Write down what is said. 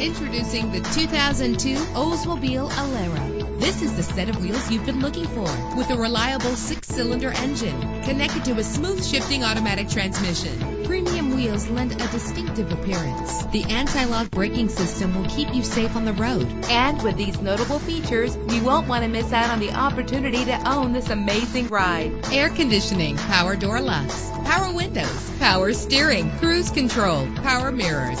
Introducing the 2002 Oldsmobile Alero. This is the set of wheels you've been looking for with a reliable six-cylinder engine connected to a smooth shifting automatic transmission. Premium wheels lend a distinctive appearance. The anti-lock braking system will keep you safe on the road. And with these notable features, you won't want to miss out on the opportunity to own this amazing ride. Air conditioning, power door locks, power windows, power steering, cruise control, power mirrors,